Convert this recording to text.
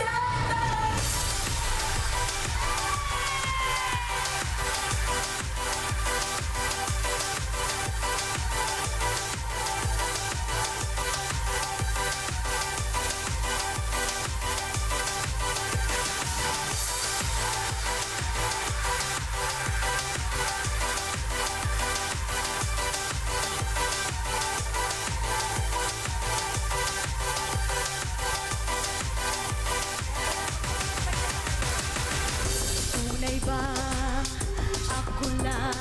Yeah. akulah